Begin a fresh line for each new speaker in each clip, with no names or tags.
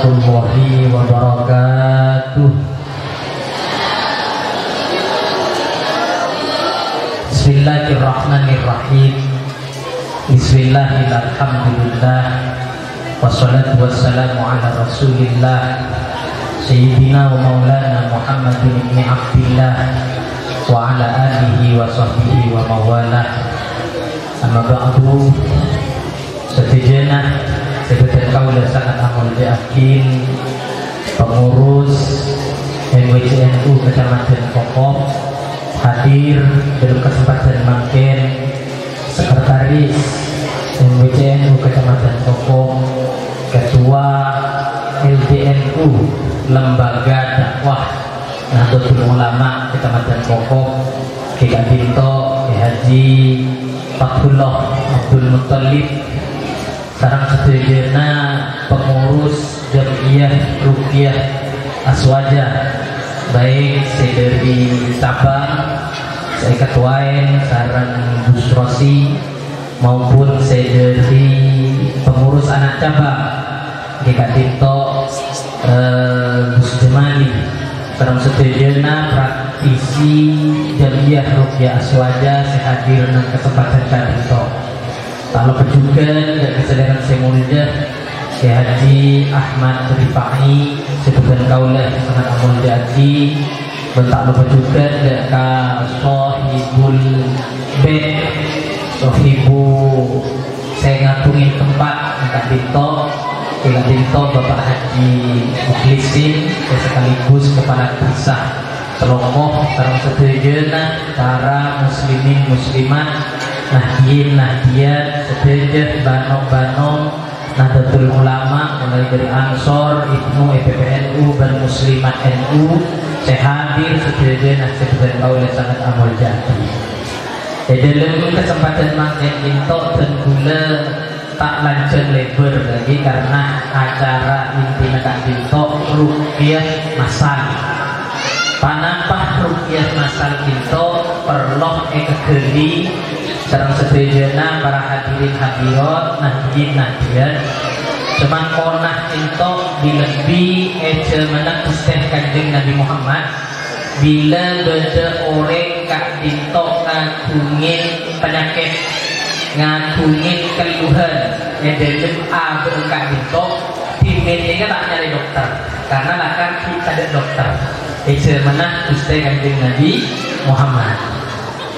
Warahmatullahi wabarakatuh. Bismillahirrahmanirrahim. Bismillahirrahmanirrahim. Wassalatu wassalamu ala rasulillah. Sayyidina wa maulana Muhammad bin Abdillah Wa ala alihi wa sahbihi wa mawalah. Amma ba'du. Setijana Sebetul kaulah sangat amal diakin Pengurus MWCNU Kecamatan Kokoh Hadir dalam kesempatan makin Sekretaris MWCNU Kecamatan Kokoh Ketua LDNU Lembaga Dakwah Nahdlatul Ulama Kecamatan Kokoh Kika Binto Haji Fathullah Abdul Muttalib Sarang sedayana pengurus Jamiah Rukiah Aswaja. Baik saya dari cabang saya ketuain sarang Busrosi maupun saya dari pengurus anak cabang di Tito eh, Gus Jemali sarang sedayana praktisi Jamiah Rukiah Aswaja saya hadir dengan kesempatan Tito kalau juga dan kesadaran saya mulia Syekh Haji Ahmad Rifai sebutan kaulah sangat amal jadi bentak lupa juga deka sohibul bed sohibu saya ngatungin tempat angkat binto Kila binto Bapak Haji Mukhlisin sekaligus kepala kisah Selongoh sarang sedejana para muslimin muslimat Nahdiyin Nahdiat sedejah banong-banong Nahdlatul Ulama mulai dari Ansor, Ibnu, EPPNU, dan Muslimat NU saya hadir sedaya nasib oleh sangat amal jadi di dalam kesempatan makin itu tentunya tak lanjut lebar lagi karena acara inti nak binto rupiah masal. Panampah rupiah masal binto perlu ekegeli sarang sedayana para hadirin hadirat nahdiin nahdiat cuman konah itu dilebih eja menak Gusti Kanjeng Nabi Muhammad. Bila beda orang kak dinto ngagungin penyakit ngagungin keluhan yang dalam abel kak dinto dimintinya tak nyari dokter. Karena lakan kita ada dokter. Eja menak Gusti Kanjeng Nabi Muhammad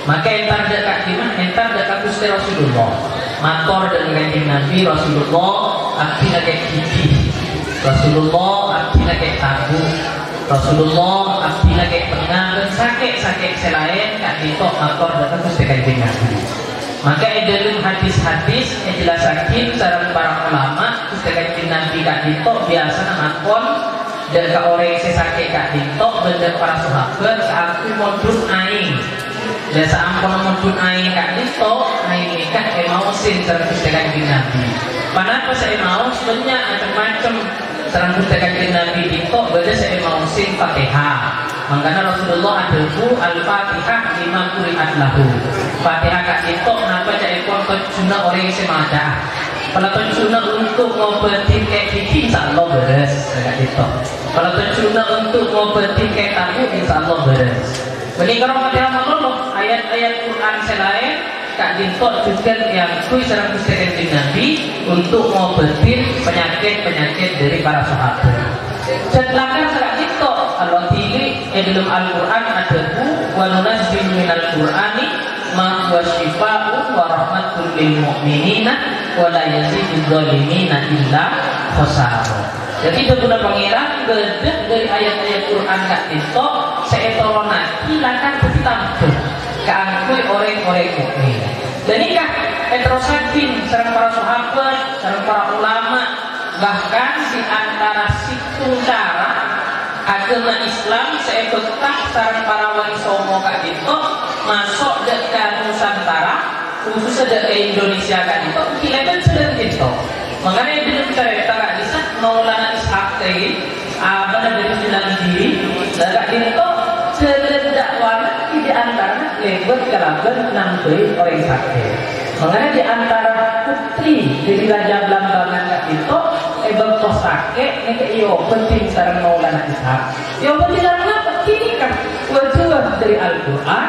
maka entar dekat di mana? Entar dekat Gusti Rasulullah. Mator dengan kanjeng Nabi Rasulullah abdina kayak gigi. Rasulullah abdina kayak tabu. Rasulullah abdina kayak pengang dan sakit-sakit selain kak itu mator dekat Gusti kanjeng Nabi. Maka dalam hadis-hadis yang jelasakin sarang para ulama Gusti kanjeng Nabi kak itu biasa nakon dan ke orang yang sakit kak itu dan para sahabat saat itu modul aing dan seampun mempun aing kak itu aing nikah emau sin kustekan di nabi. Padahal saya mau sebenarnya macam-macam kustekan di nabi itu berarti saya mau sin fatihah Makanya Rasulullah ada al-fatihah lima kuriat lahu. Fatihah kak itu kenapa jadi pun sunnah orang yang semada kalau sunnah untuk ngobatin kayak gigi insya Allah beres itu kalau sunnah untuk ngobatin kayak tahu insya Allah beres Jadi kalau Fatihah mengeluh ayat-ayat Quran selain Kak Dintok juga yang kui serang Gusti Nabi untuk ngobatin penyakit-penyakit dari para sahabat. Sedangkan Kak Dintok Allah tinggi yang dalam Al-Quran ada bu wa nunazzilu minal Qur'ani ma huwa shifa'un wa rahmatul lil mu'minina wa la yazidu dhalimina illa khosara. Jadi itu guna pangeran bedah dari ayat-ayat Quran kak itu nanti lakan bertambah keangkui orang-orang mukmin. Dan nikah heterosakin serang para sahabat, serang para ulama, bahkan di antara situ cara agama Islam saya tetap sarang para wali songo kak itu masuk ke Nusantara khususnya ke Indonesia kak itu kita sudah gitu makanya itu cerita kak bisa Maulana Tadi apa dari bilang diri dan itu seledak warna di antara lebar kelaban nampai orang sakit. Makanya di antara putri dari Raja Belambangan itu bekos sake nih ke iyo penting sarang maulana ishak yo penting apa kini kan wajuah dari Al-Quran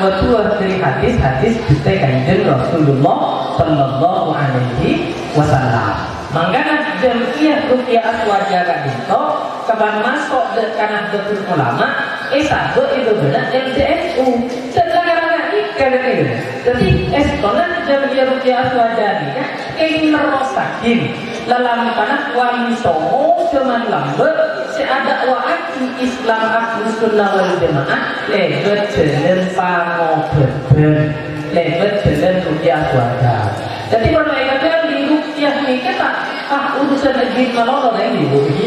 wajuah dari hadis-hadis kita kanjeng Rasulullah Sallallahu Alaihi Wasallam. Mangkana jamiah rupiah aswaja kadito kapan masuk de kanah betul ulama eh satu itu benar MCSU dan kadang-kadang ini kadang-kadang jadi estonan jamiah rupiah aswaja ini ingin merosakin dalam tanah wali songo cuman lambat si ada waaki Islam aku sunnah wal jamaah lebet jenen pango beben jenen rupiah aswaja jadi kalau urusan jin malolo ini.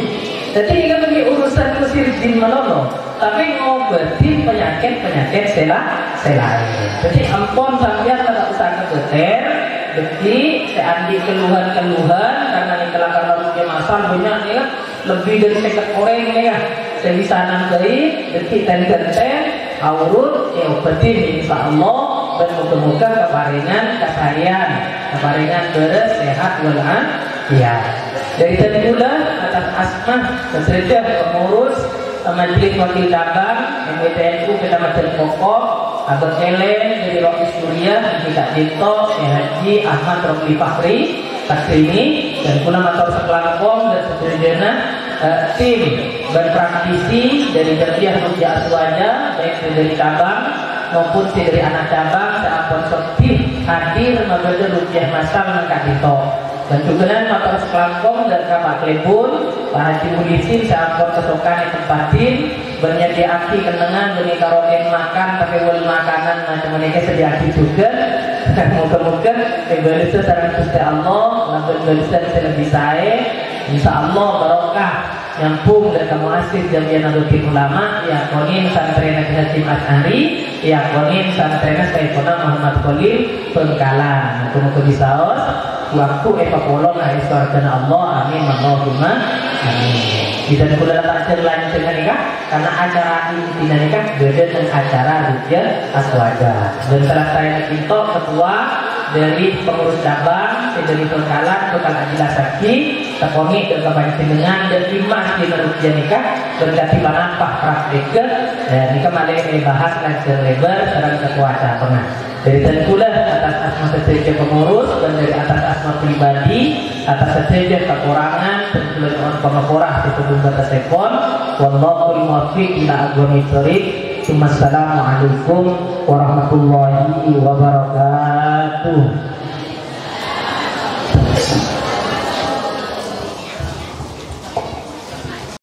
Jadi ini kan urusan kusir jin malolo tapi ngobati penyakit-penyakit sela selain jadi ampun sampean tidak usah kebeter Beti, seandi keluhan-keluhan karena ini kelangkaan rupiah masal banyak nih kan? Lebih dari sekat orang nih kan? Sebisa nanti beti dan genten aurut ya obatin insya Allah dan moga-moga keparingan kesarian keparingan beres sehat walan ya. Dari tadi pula atas asma sesudah pengurus majelis wakil cabang MWTNU Kecamatan Pokok Abang Elen dari Rocky Surya Kita Dito Haji Ahmad Romli Fakri Takrimi dan pula motor sekelangkong dan seterusnya uh, tim berpraktisi dari Terbiah Rupiah Aswaja baik dari cabang maupun dari anak cabang seampun sotih hadir membeli rupiah Kak Dito Bentukenan motor sekelangkong dan kapal kelebun Para Mulisin seampun kesukaan yang tempatin Bernyediaki kenangan Beni karoken makan Pakai wali makanan Macam mereka sediaki juga. Dan moga-moga Kebalisa sarang Gusti Allah Lalu balisa bisa lebih saya Insya Allah barokah Nyampung dan kamu asik Jamiah Nalutin Ulama Ya konin santri Nabi Hasim As'ari Ya konin santri Nabi Muhammad Khalil Pengkalan. Moga-moga bisa waktu eva polong na iswarkan Allah amin Allahumma amin. Kita kula tak lain dengan nikah karena acara ini nikah beda dengan acara rupiah aswaja. Dan saya kita ketua dari pengurus cabang dari pengkalan bekal ajilah sakti tekoni dan kebanyakan dengan dan lima di rupiah nikah berganti pak praktik dan nikah malah bahas lagi lebar serang ketua cabang dari pula atas asma sejajar pengurus dan dari atas asma pribadi atas sejajar kekurangan dan pula dengan pengeporah di batas telepon. Wallahu muwaffiq ila agami thoriq Assalamualaikum warahmatullahi wabarakatuh